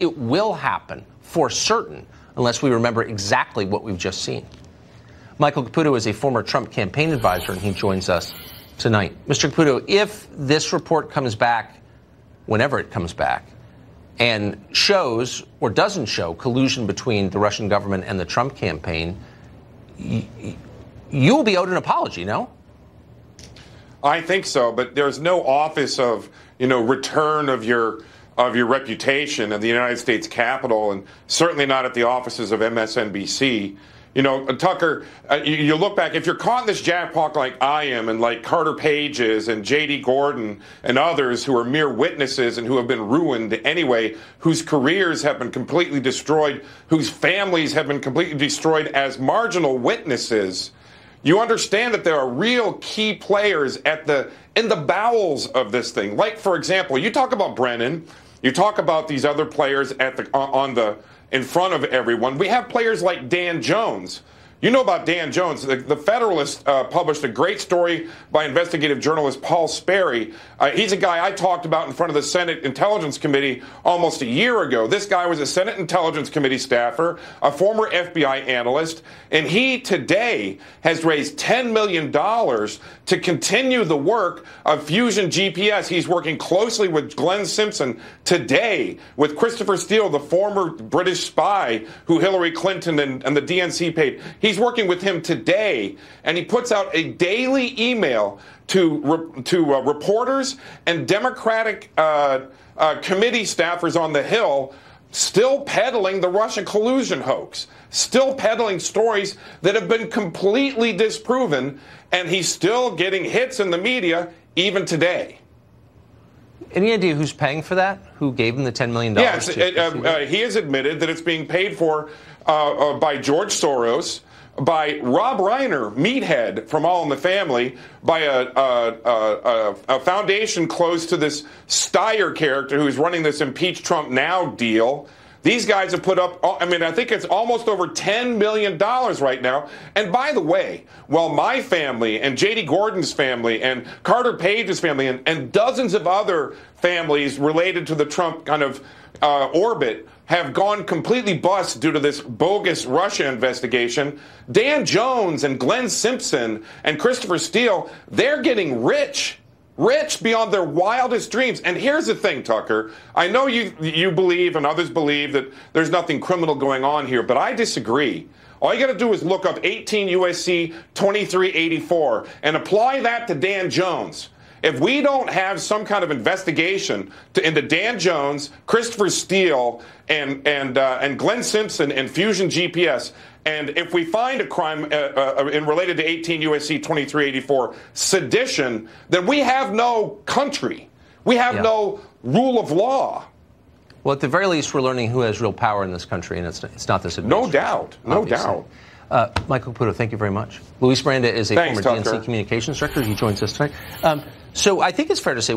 It will happen for certain unless we remember exactly what we've just seen. Michael Caputo is a former Trump campaign advisor, and he joins us tonight. Mr. Caputo, if this report comes back, whenever it comes back, and shows or doesn't show collusion between the Russian government and the Trump campaign, you will be owed an apology, no? I think so, but there's no office of, you know, return of your of your reputation at the United States Capitol, and certainly not at the offices of MSNBC. You know, Tucker, uh, you, you, look back, if you're caught in this jackpot like I am, and like Carter Pages and J.D. Gordon and others who are mere witnesses and who have been ruined anyway, whose careers have been completely destroyed, whose families have been completely destroyed as marginal witnesses, you understand that there are real key players at the in the bowels of this thing. Like, for example, you talk about Brennan, you talk about these other players at the on the in front of everyone. We have players like Dan Jones. You know about Dan Jones. The, the Federalist uh, published a great story by investigative journalist Paul Sperry. Uh, he's a guy I talked about in front of the Senate Intelligence Committee almost a year ago. This guy was a Senate Intelligence Committee staffer, a former FBI analyst, and he today has raised $10 million to continue the work of Fusion GPS. He's working closely with Glenn Simpson today with Christopher Steele, the former British spy who Hillary Clinton and, and the DNC paid. He's working with him today, and he puts out a daily email to to uh, reporters and Democratic uh, uh, committee staffers on the Hill, still peddling the Russian collusion hoax, still peddling stories that have been completely disproven, and he's still getting hits in the media even today. Any idea who's paying for that? Who gave him the $10 million? Yes, uh, uh, he has admitted that it's being paid for uh, by George Soros, by Rob Reiner, meathead from All in the Family, by a, a, a, a, foundation close to this Steyer character who's running this impeach Trump now deal. These guys have put up, I mean, I think it's almost over $10 million right now. And by the way, while my family and J.D. Gordon's family and Carter Page's family and, and dozens of other families related to the Trump kind of uh, orbit have gone completely bust due to this bogus Russia investigation. Dan Jones and Glenn Simpson and Christopher Steele, they're getting rich. Rich beyond their wildest dreams. And here's the thing, Tucker. I know you you believe and others believe that there's nothing criminal going on here, but I disagree. All you got to do is look up 18 USC 2384 and apply that to Dan Jones. If we don't have some kind of investigation to, into Dan Jones, Christopher Steele, and and uh, and Glenn Simpson and Fusion GPS, and if we find a crime uh, uh, in related to 18 USC 2384 sedition, then we have no country. We have yeah. no rule of law. Well, at the very least, we're learning who has real power in this country, and it's, it's not this administration. No doubt. No obviously. doubt. Uh, Michael Caputo, thank you very much. Luis Miranda is a Thanks, former Tucker. DNC communications director. He joins us tonight. Um, so I think it's fair to say